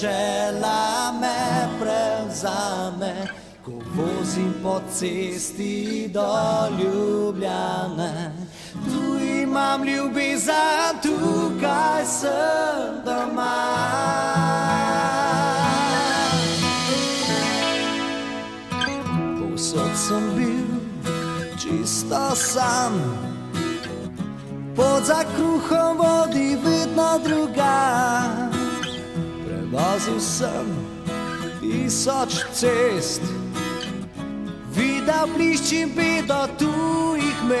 dežela me prevzame, ko vozim po cesti do Ljubljane. Tu imam ljubezen, tukaj sem doma. Povsod sem bil čisto sam. Pod za kruhom vodi vedno druga. Prevozil sem tisoč cest, videl bliščim bedo tujih mest.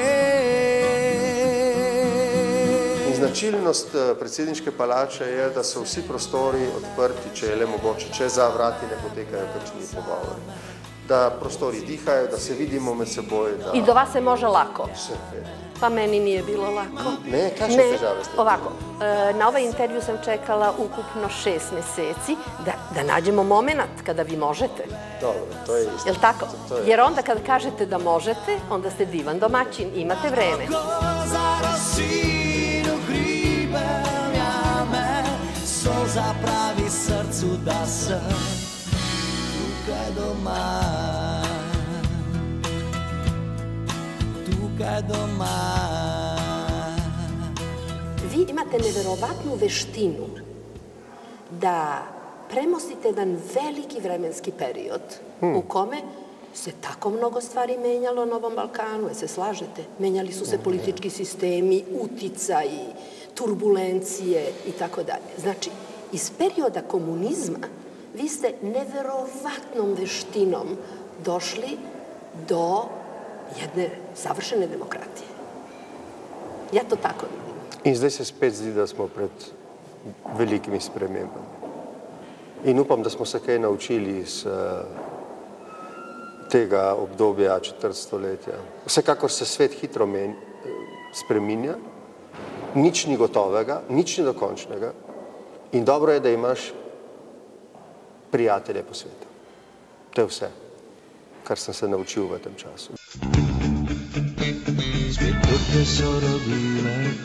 In značilnost eh, predsedniške palače je, da so vsi prostori odprti, če je le mogoče, če za vrati ne potekajo kakšni pogovori. Da prostori dihajo, da se vidimo med seboj. Da... I do vas se može lako. Sve, e. Pa meni nije bilo lako. Ne, kakve težave ste? Ovako, e, na ovaj intervju sam čekala ukupno šest meseci da, da nađemo moment kada vi možete. Dobro, to je isto. Jel tako? To je... Jer onda kad kažete da možete, onda ste divan domaćin, imate vreme. Ko za rosinu hribem jame, solza pravi srcu da sem tukaj doma. Tukaj doma. Vi imate neverovatnu veštinu da premostite jedan veliki vremenski period u kome se tako mnogo stvari menjalo na ovom Balkanu, je se slažete? Menjali su se politički sistemi, uticaji, turbulencije i tako dalje. Znači, iz perioda komunizma vi ste neverovatnom veštinom došli do jedne savršene demokratije. Ja to tako vidim. In zdaj se spet zdi, da smo pred velikimi spremembami. In upam, da smo se kaj naučili iz uh, tega obdobja četrt stoletja. Vsekakor se svet hitro men, spreminja, nič ni gotovega, nič ni dokončnega in dobro je, da imaš prijatelje po svetu. To je vse, kar sem se naučil v tem času.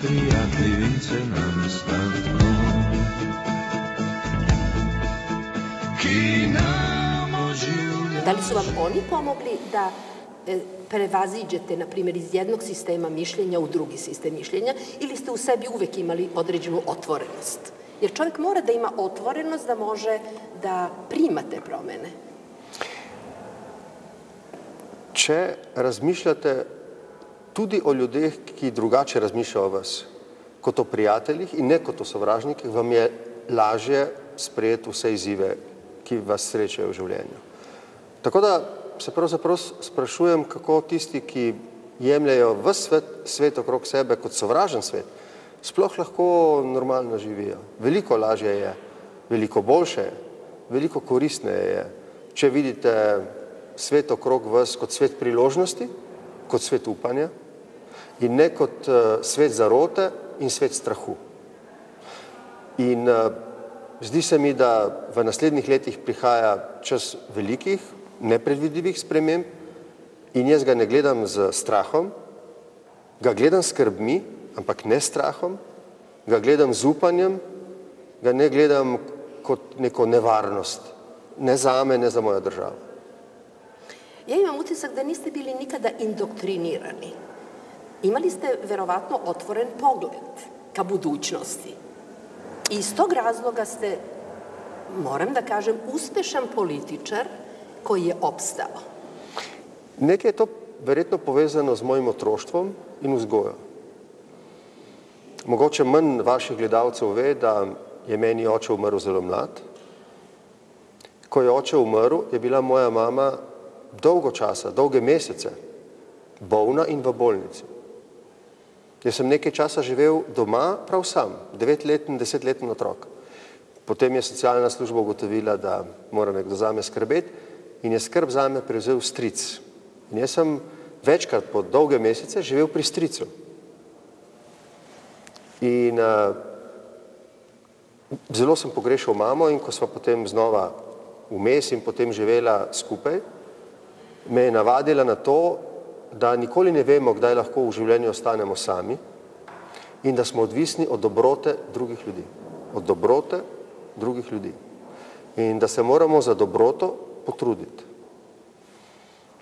Prijateljice nam oživlja Da li su vam oni pomogli da e, prevaziđete, na primjer, iz jednog sistema mišljenja u drugi sistem mišljenja ili ste u sebi uvek imali određenu otvorenost? Jer čovjek mora da ima otvorenost da može da prima te promene. Če razmišljate tudi o ljudeh, ki drugače razmišljajo o vas, kot o prijateljih in ne kot o sovražnikih, vam je lažje sprejeti vse izzive, ki vas srečajo v življenju. Tako da se pravzaprav sprašujem, kako tisti, ki jemljajo v svet, svet okrog sebe kot sovražen svet, sploh lahko normalno živijo. Veliko lažje je, veliko boljše je, veliko koristneje je, če vidite svet okrog vas kot svet priložnosti, kot svet upanja in ne kot svet zarote in svet strahu. In uh, zdi se mi, da v naslednjih letih prihaja čas velikih, nepredvidljivih sprememb in jaz ga ne gledam z strahom, ga gledam s skrbmi, ampak ne strahom, ga gledam z upanjem, ga ne gledam kot neko nevarnost, ne za me, ne za mojo državo. Ja imam utisak da niste bili nikada indoktrinirani. Imali ste verovatno otvoren pogled ka budućnosti. I iz tog razloga ste, moram da kažem, uspešan političar koji je opstao. Nekaj je to verjetno povezano z mojim otroštvom in vzgojo. Mogoče manj vaših gledalcev ve, da je meni oče umrl zelo mlad. Ko je oče umrl, je bila moja mama dolgo časa, dolge mesece, bolna in v bolnici. Jaz sem nekaj časa živel doma prav sam, devetletni, desetletni otrok. Potem je socialna služba ugotovila, da mora nekdo zame skrbeti in je skrb zame prevzel stric. In jaz sem večkrat po dolge mesece živel pri stricu. In uh, zelo sem pogrešal mamo in ko smo potem znova vmes in potem živela skupaj, me je navadila na to, da nikoli ne vemo, kdaj lahko v življenju ostanemo sami in da smo odvisni od dobrote drugih ljudi. Od dobrote drugih ljudi. in da se moramo za dobroto potruditi.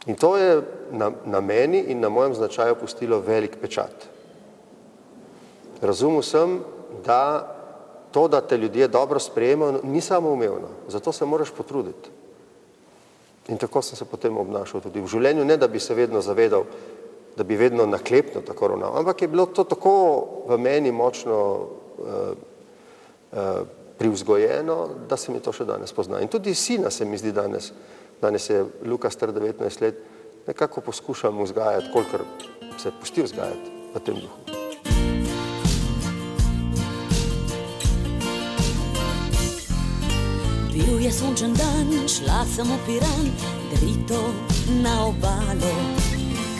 In to je na, na meni in na mojem značaju pustilo velik pečat. Razumel sem, da to, da te ljudje dobro sprejemajo, ni samo umevno, zato se moraš potruditi. In tako sem se potem obnašal tudi v življenju, ne da bi se vedno zavedal, da bi vedno naklepno tako ravnal, ampak je bilo to tako v meni močno uh, uh, privzgojeno, da se mi to še danes pozna. In tudi sina se mi zdi danes, danes je Luka star 19 let, nekako poskušam vzgajati, kolikor se pusti vzgajati v tem duhu. Bil je sončen dan, šla sem v Piran, drito na obalo.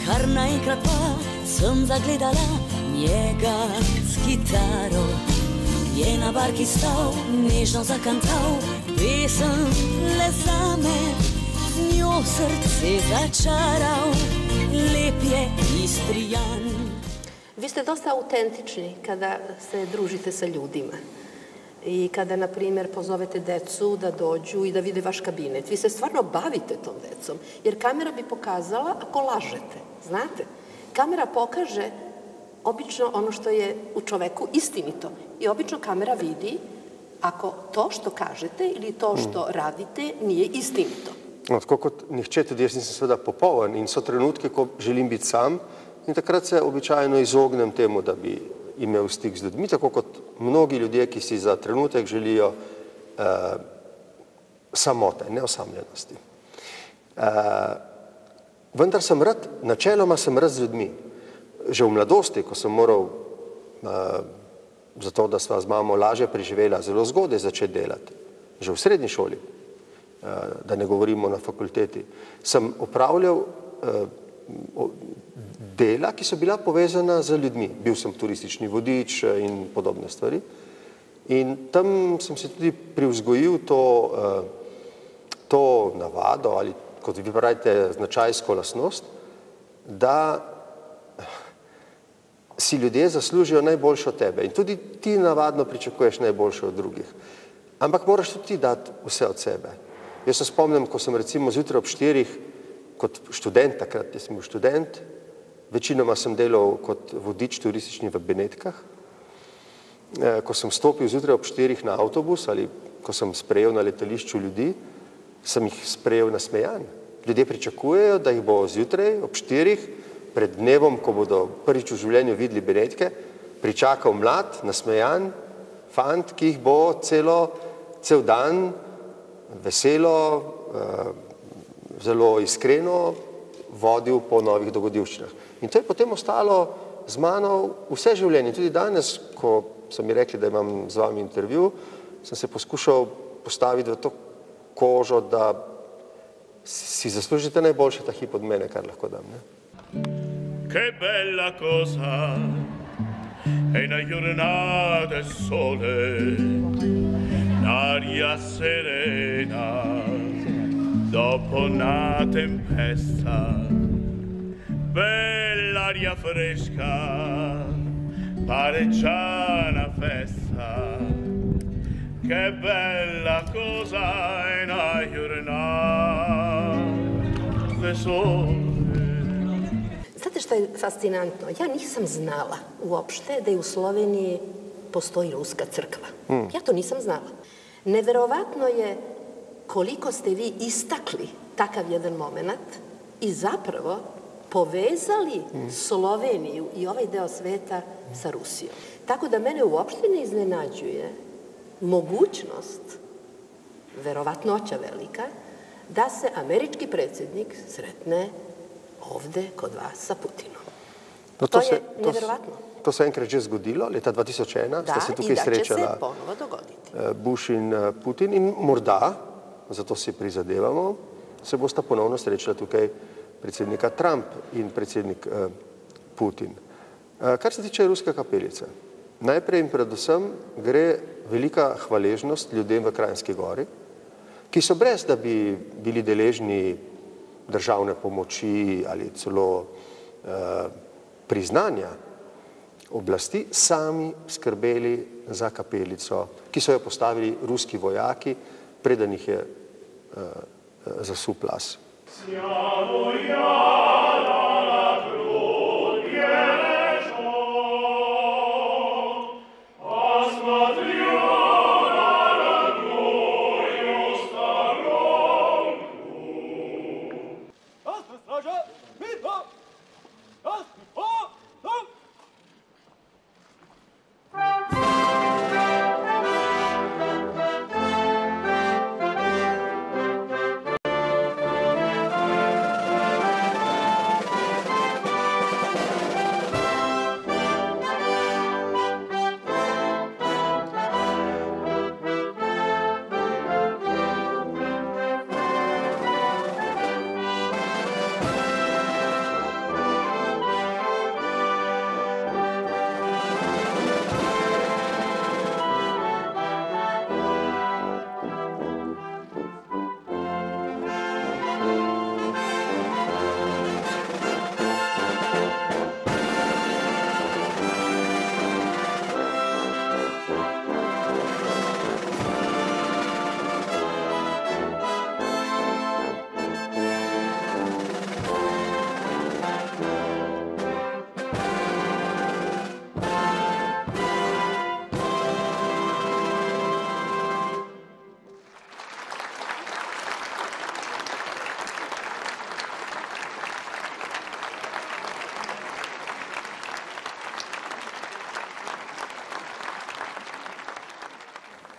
Kar naenkrat pa sem zagledala njega s kitaro. Je na barki stal, nežno zakantal, pesem le za me, z njo srce začaral, lep je istrijan. Vi ste dosta autentični kada se družite sa ljudima. I kada, na primjer, pozovete decu da dođu i da vide vaš kabinet. Vi se stvarno bavite tom decom. Jer kamera bi pokazala ako lažete. Znate? Kamera pokaže obično ono što je u čoveku istinito. I obično kamera vidi ako to što kažete ili to što radite nije istinito. No, tako kot nihče, tudi jaz nisem seveda popoln in so trenutki, ko želim biti sam in takrat se običajno izognem temu, da bi imel stik z ljudmi, tako kot mnogi ljudje, ki si za trenutek želijo uh, samote, neosamljenosti. Uh, vendar sem rad, načeloma sem rad z ljudmi. Že v mladosti, ko sem moral uh, zato, da sva z mamo lažje preživela, zelo zgodaj začeti delati, že v srednji šoli, uh, da ne govorimo na fakulteti, sem upravljal uh, dela, ki so bila povezana z ljudmi. Bil sem turistični vodič eh, in podobne stvari. In tam sem se tudi privzgojil to, eh, to navado ali kot vi pravite značajsko lasnost, da si ljudje zaslužijo najboljše od tebe in tudi ti navadno pričakuješ najboljše od drugih. Ampak moraš tudi ti dati vse od sebe. Jaz se spomnim, ko sem recimo zjutraj ob štirih kot študent, takrat jaz sem bil študent, Večinoma sem delal kot vodič turistični v Benetkah. Eh, ko sem stopil zjutraj ob štirih na avtobus ali ko sem sprejel na letališču ljudi, sem jih sprejel nasmejan. Ljudje pričakujejo, da jih bo zjutraj ob štirih, pred dnevom, ko bodo prvič v življenju videli Benetke, pričakal mlad, nasmejan fant, ki jih bo celo, cel dan veselo, eh, zelo iskreno vodil po novih dogodivščinah. In to je potem ostalo z mano vse življenje. Tudi danes, ko so mi rekli, da imam z vami intervju, sem se poskušal postaviti v to kožo, da si zaslužite najboljše ta hip od mene, kar lahko dam. Ne? Che bella cosa è una giornata e sole, l'aria serena dopo una tempesta. Bell'aria fresca, pare già una festa. Che bella cosa è una giornata sole. Znate šta je fascinantno? Ja nisam znala uopšte da je u Sloveniji postoji ruska crkva. Ja to nisam znala. Neverovatno je koliko ste vi istakli takav jedan moment i zapravo povezali Sloveniju i ovaj deo sveta sa Rusijom. Tako da mene uopšte ne iznenađuje mogućnost, verovatnoća velika, da se američki predsjednik sretne ovde kod vas sa Putinom. No, To, se, je to, se- neverovatno. to se enkrat že zgodilo, leta 2001 Da, sta se tukaj da će se srečala ponovo dogoditi. eh, Bush in eh, Putin in morda, zato si prizadevamo, se bosta ponovno srečala tukaj predsednika Trump in predsednik eh, Putin. Eh, Kar se tiče ruske kapelice, najprej in predvsem gre velika hvaležnost ljudem v Krajinski gori, ki so brez, da bi bili deležni državne pomoči ali celo eh, priznanja oblasti, sami skrbeli za kapelico, ki so jo postavili ruski vojaki preden jih je uh, zasul Siamo iara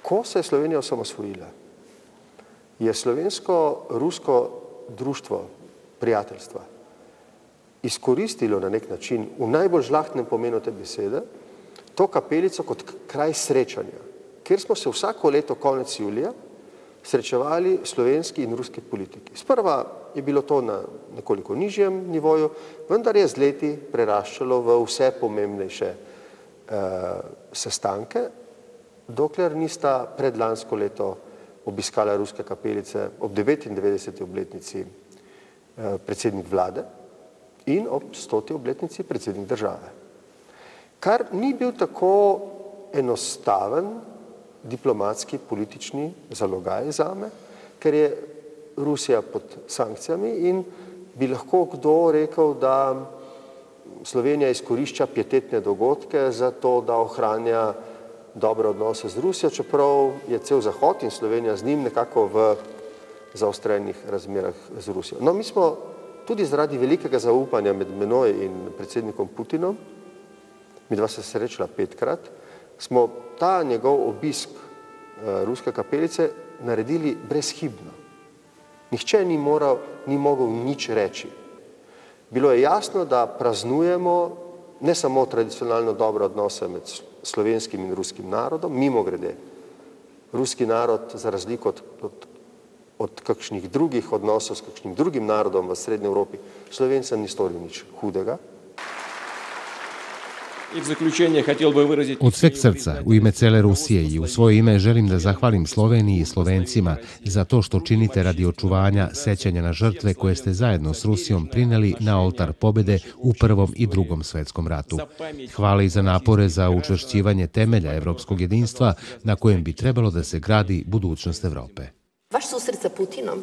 ko se je Slovenija osamosvojila, je slovensko-rusko društvo prijateljstva izkoristilo na nek način v najbolj žlahtnem pomenu te besede to kapelico kot kraj srečanja, kjer smo se vsako leto konec julija srečevali slovenski in ruski politiki. Sprva je bilo to na nekoliko nižjem nivoju, vendar je z leti preraščalo v vse pomembnejše uh, sestanke, dokler nista predlansko leto obiskala ruske kapelice ob 99. obletnici eh, predsednik vlade in ob 100. obletnici predsednik države. Kar ni bil tako enostaven diplomatski politični zalogaj zame, ker je Rusija pod sankcijami in bi lahko kdo rekel, da Slovenija izkorišča pietetne dogodke za to, da ohranja dobre odnose z Rusijo, čeprav je cel Zahod in Slovenija z njim nekako v zaostrenih razmerah z Rusijo. No, mi smo tudi zaradi velikega zaupanja med menoj in predsednikom Putinom, mi dva se srečala petkrat, smo ta njegov obisk uh, ruske kapelice naredili brezhibno. Nihče ni, moral, ni mogel nič reči. Bilo je jasno, da praznujemo ne samo tradicionalno dobre odnose med slovenskim in ruskim narodom, mimo grede. Ruski narod, za razliko od, od, od kakšnih drugih odnosov s kakšnim drugim narodom v Srednji Evropi, Slovencem ni storil nič hudega, Od sveg srca, u ime cele Rusije i u svoje ime želim da zahvalim Sloveniji i Slovencima za to što činite radi očuvanja sećanja na žrtve koje ste zajedno s Rusijom prineli na oltar pobede u Prvom i Drugom svetskom ratu. Hvala i za napore za učvršćivanje temelja evropskog jedinstva na kojem bi trebalo da se gradi budućnost Evrope. Vaš susret sa Putinom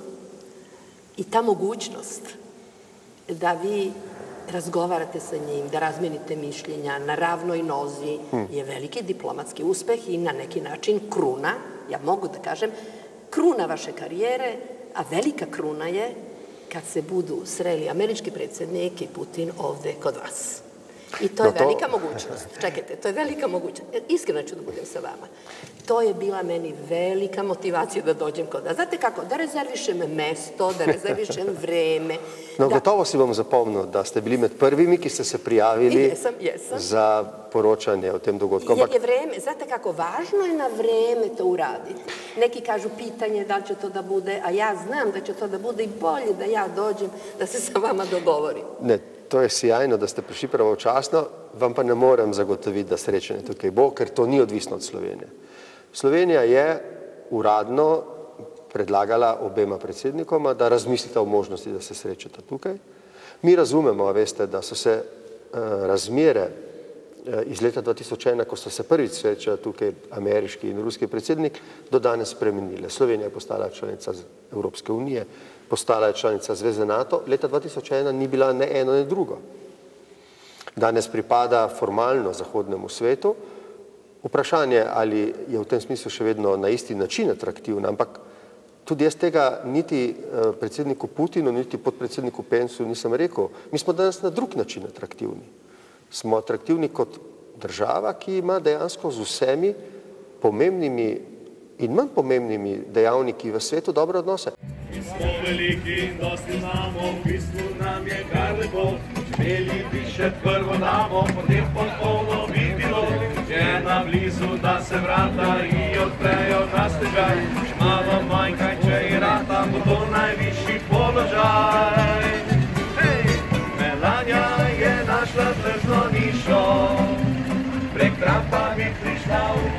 i ta mogućnost da vi razgovarate sa njim, da razmenite mišljenja na ravnoj nozi hmm. je veliki diplomatski uspeh i na neki način kruna, ja mogu da kažem, kruna vaše karijere, a velika kruna je kad se budu sreli američki predsednik i Putin ovde kod vas. I to je no to... velika mogućnost. Čekajte, to je velika mogućnost. E, iskreno ću da budem sa vama. To je bila meni velika motivacija da dođem kod vas. Znate kako, da rezervišem mesto, da rezervišem vreme. No, da... gotovo si bom zapomnil, da ste bili med prvimi, ki ste se prijavili jesam, jesam. za poročanje o tem dogodku. Je, je vreme, znate kako, važno je na vreme to uraditi. Neki kažu pitanje da li će to da bude, a ja znam da će to da bude i bolje da ja dođem, da se sa vama dogovorim. Ne, to je sjajno, da ste prišli pravočasno, vam pa ne morem zagotoviti, da srečanje tukaj bo, ker to ni odvisno od Slovenije. Slovenija je uradno predlagala obema predsednikoma, da razmislite o možnosti, da se srečata tukaj. Mi razumemo, veste, da so se uh, razmere iz leta 2001, ko so se prvič srečali tukaj ameriški in ruski predsednik, do danes spremenile. Slovenija je postala članica Evropske unije, postala je članica Zveze NATO, leta 2001 ni bila ne eno, ne drugo. Danes pripada formalno zahodnemu svetu. Vprašanje, ali je v tem smislu še vedno na isti način atraktivna, ampak tudi jaz tega niti eh, predsedniku Putinu, niti podpredsedniku Pensu nisem rekel. Mi smo danes na drug način atraktivni smo atraktivni kot država, ki ima dejansko z vsemi pomembnimi in manj pomembnimi dejavniki v svetu dobre odnose. Mi smo veliki in dosti znamo, v bistvu nam je kar lepo, imeli bi še prvo damo, potem pa polno bi bilo, če na blizu, da se vrata in odprejo na stežaj, malo manjkaj, če je rata, bo to najvišji položaj. Trampa bi prišla v belo hišo,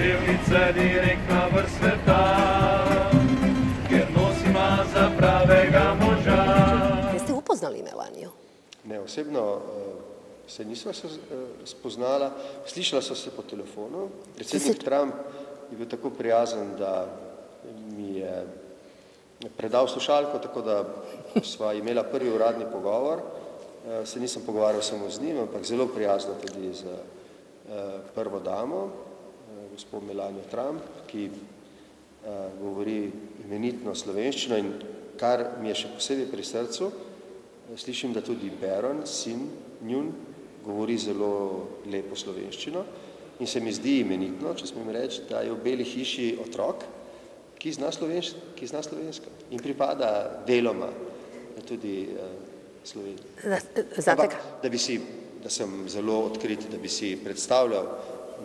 veselnica direktna v sveta, ker nosima za pravega moža. Jeste upoznali Melaniju? Ne, osebno uh, se nismo se, uh, spoznala, slišala so se po telefonu. Predsednik Trump je bil tako prijazen, da mi je predal slušalko, tako da sva imela prvi uradni pogovor. Eh, se nisem pogovarjal samo z njim, ampak zelo prijazno tudi z eh, prvo damo, eh, gospod Melanijo Trump, ki govori imenitno slovenščino in kar mi je še posebej pri srcu, slišim, da tudi Beron, sin njun, govori zelo lepo slovenščino in se mi zdi imenitno, če smem reči, da je v beli hiši otrok, ki zna, slovenš, ki zna slovensko in pripada deloma tudi Sloveniji. Ampak, da, bi si, da sem zelo odkrit, da bi si predstavljal,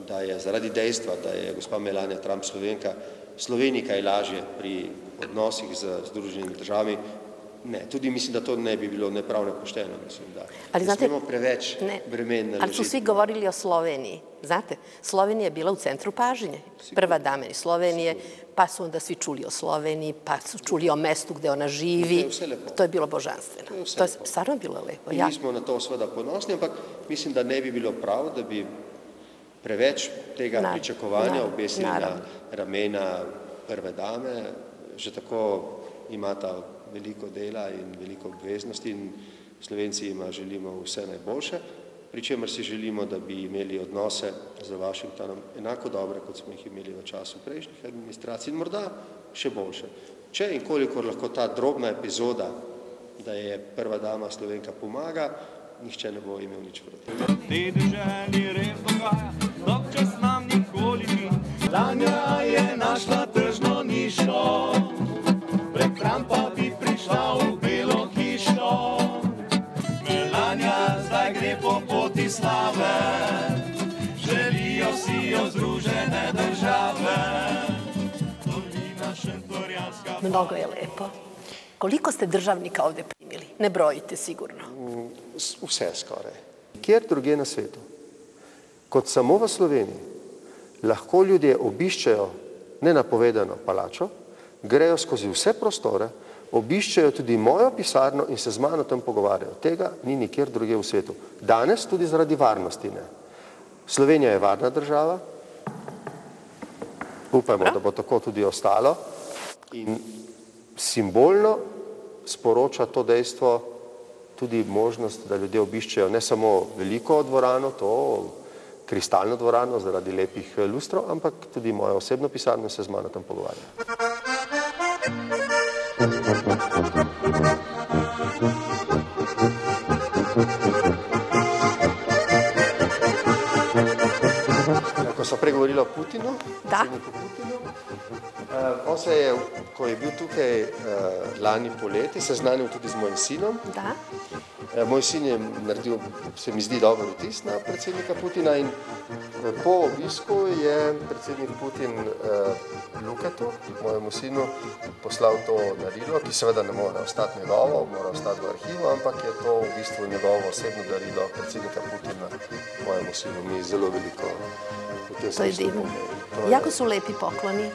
da je zaradi dejstva, da je gospa Melania Trump Slovenka, Slovenija kaj lažje pri odnosih z Združenimi državami, Ne, tudi mislim, da to ne bi bilo nepravno pošteno. Mislim, da ali znate, ne preveč ne, bremen Ali su svi govorili o Sloveniji? Znate, Slovenija je bila u centru pažnje. Prva dame Slovenije, pa su onda svi čuli o Sloveniji, pa su čuli o mestu gde ona živi. To je, to je bilo božanstveno. To je, to je stvarno bilo lepo. I mi smo na to sveda ponosni, ampak mislim, da ne bi bilo pravo, da bi preveč tega na, pričakovanja na, obesili na ramena prve dame. Že tako imata veliko dela in veliko obveznosti in Slovenci ima želimo vse najboljše, pri čemer si želimo, da bi imeli odnose z Washingtonom enako dobre, kot smo jih imeli v času prejšnjih administracij in morda še boljše. Če in kolikor lahko ta drobna epizoda, da je prva dama Slovenka pomaga, nihče ne bo imel nič proti. Te državi res dogaja, dok čas nam nikoli ni. Lanja je našla tržno nišo, prek Trumpa šla v belo hišo. Melanja zdaj gre po poti slave, želijo si jo združene države. Mnogo je lepo. Koliko ste državnika ovde primili? Ne brojite sigurno. Vse skoraj. Kjer druge na svetu? Kot samo v Sloveniji lahko ljudje obiščejo nenapovedano palačo, grejo skozi vse prostore, obiščejo tudi mojo pisarno in se z mano tam pogovarjajo. Tega ni nikjer druge v svetu. Danes tudi zaradi varnosti ne. Slovenija je varna država, upajmo, da bo tako tudi ostalo in simbolno sporoča to dejstvo tudi možnost, da ljudje obiščejo ne samo veliko dvorano, to kristalno dvorano zaradi lepih lustrov, ampak tudi mojo osebno pisarno se z mano tam pogovarjajo. Ko so pregovorili o Putinu, da. Putinu, on se je, ko je bil tukaj uh, lani poleti, seznanil tudi z mojim sinom. Da. Uh, moj sin je naredil, se mi zdi, dober vtis na predsednika Putina in Po obisku je predsednik Putin eh, Luketu, mojemu sinu, poslal to darilo, ki seveda ne more ostati njegovo, mora ostati v arhivu, ampak je to v bistvu njegovo osebno darilo predsednika Putina, mojemu sinu. Mi zelo veliko v tem divno. Jako su lepi pokloni.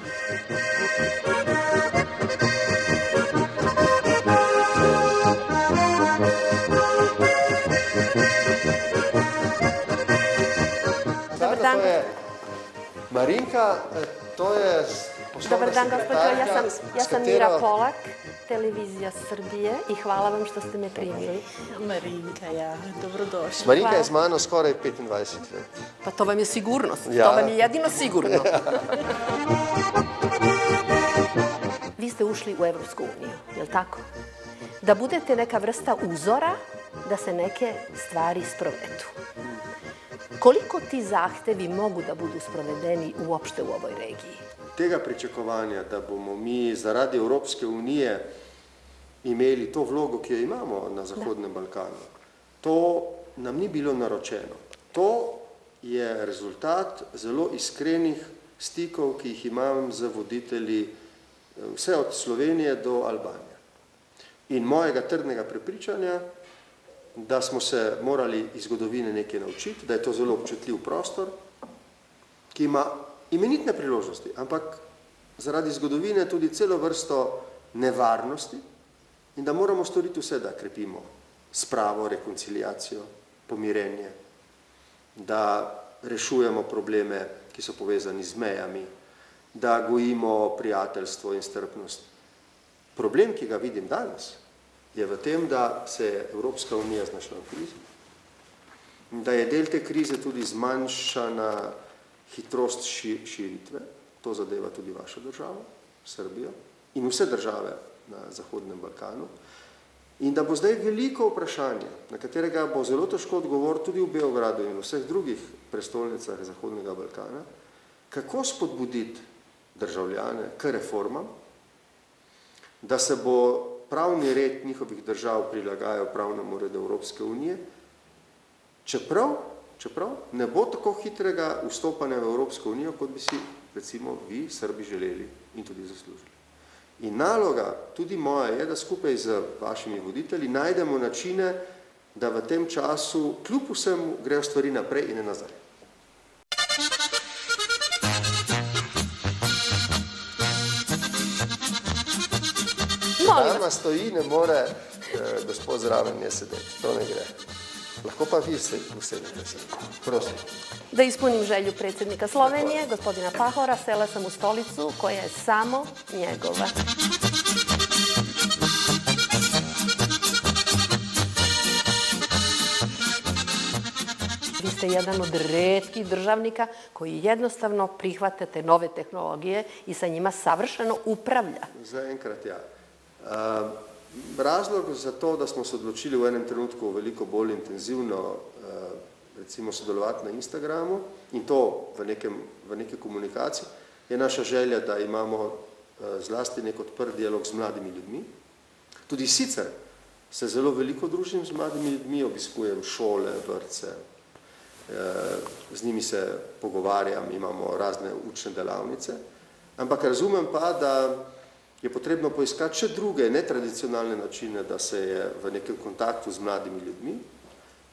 Dobar dan. Marinka, to je e, Dobar dan, gospođo. Ja sam, ja sam Mira Polak, televizija Srbije i hvala vam što ste me primili. Marinka, ja, dobrodošli. Marinka je Hvala. z mano skoraj 25 let. Pa to vam je sigurnost. Ja. To vam je jedino sigurno. Vi ste ušli u Evropsku uniju, je li tako? Da budete neka vrsta uzora da se neke stvari sprovedu. Koliko ti zahtevi mogu da budu sprovedeni uopšte u ovoj regiji? Tega pričakovanja, da bomo mi zaradi Evropske unije imeli to vlogo, ki jo imamo na Zahodnem Balkanu, to nam ni bilo naročeno. To je rezultat zelo iskrenih stikov, ki jih imam z voditelji eh, vse od Slovenije do Albanije. In mojega trdnega prepričanja, da smo se morali iz zgodovine nekaj naučiti, da je to zelo občutljiv prostor, ki ima imenitne priložnosti, ampak zaradi zgodovine tudi celo vrsto nevarnosti in da moramo storiti vse, da krepimo spravo, rekonciliacijo, pomirenje, da rešujemo probleme, ki so povezani z mejami, da gojimo prijateljstvo in strpnost. Problem, ki ga vidim danes, je v tem, da se je Evropska unija znašla v krizi, da je del te krize tudi zmanjšana hitrost ši, širitve, to zadeva tudi vašo državo, Srbijo in vse države na Zahodnem Balkanu, in da bo zdaj veliko vprašanje, na katerega bo zelo težko odgovor tudi v Beogradu in v vseh drugih prestolnicah Zahodnega Balkana, kako spodbuditi državljane k reformam, da se bo pravni red njihovih držav prilagajal pravnemu redu Evropske unije, čeprav, čeprav ne bo tako hitrega vstopanja v Evropsko unijo, kot bi si recimo vi, Srbi, želeli in tudi zaslužili. In naloga, tudi moja, je, da skupaj z vašimi voditelji najdemo načine, da v tem času kljub vsemu grejo stvari naprej in ne nazaj. Dama stoji, ne more eh, gospod zraven nje sedeti, to ne gre. Lahko pa vi se usedete se. Prosim. da ispunim želju predsjednika Slovenije, gospodina Pahora, sela sam u stolicu koja je samo njegova. Vi ste jedan od redkih državnika koji jednostavno prihvate te nove tehnologije i sa njima savršeno upravlja. Zaenkrat ja. Uh, razlog za to, da smo se odločili v enem trenutku veliko bolj intenzivno uh, recimo sodelovati na Instagramu in to v, nekem, v neki komunikaciji, je naša želja, da imamo uh, zlasti nek odprt dialog z mladimi ljudmi. Tudi sicer se zelo veliko družim z mladimi ljudmi, obiskujem šole, vrtce, z njimi se pogovarjam, imamo razne učne delavnice, ampak razumem pa, da je potrebno poiskati še druge netradicionalne načine, da se je v nekem kontaktu z mladimi ljudmi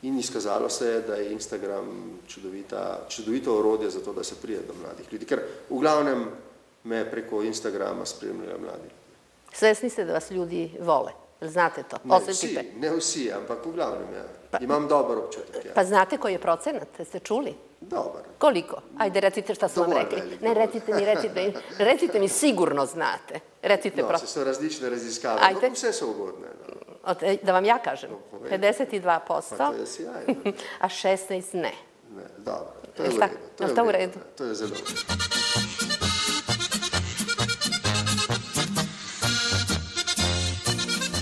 in izkazalo se je, da je Instagram čudovita, čudovito orodje za to, da se prije do mladih ljudi, ker v glavnem me preko Instagrama spremljajo mladi. Svesni ste da vas ljudi vole. Znate to? Ne Osjetite? vsi, ne vsi, ampak v glavnem ja. Imam dobar občutek, ja. Pa znate koji je procenat? Jeste čuli? Dobar. Koliko? Ajde, recite šta su vam rekli. velik. Ne, recite mi, recite mi, recite mi, sigurno znate. Recite No, pro... se so različne raziskave, Ajde. ampak vse so ugodne. No. E, da vam ja kažem, povej. 52%, Pa to je sjajno. a 16 ne. Ne, dobro, to je redu. jel je to v u redu, To je zelo.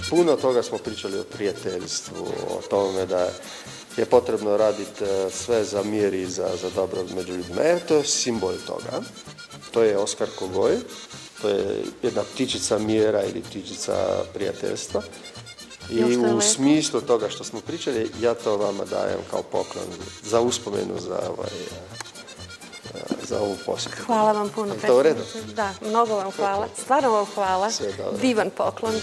Puno toga smo pričali o prijateljstvu, o tome da je potrebno raditi eh, sve za mir i za, za dobro među ljudima. E, to je simbol toga. To je Oskar Kogoj, to je jedna ptičica mira ili ptičica prijateljstva. I u smislu toga što smo pričali, ja to vama dajem kao poklon za uspomenu za, ovaj, eh, za ovu posjetu. Hvala vam puno, Je to u redu? predsjedniče. Da, mnogo vam hvala. Stvarno vam hvala. Divan poklon.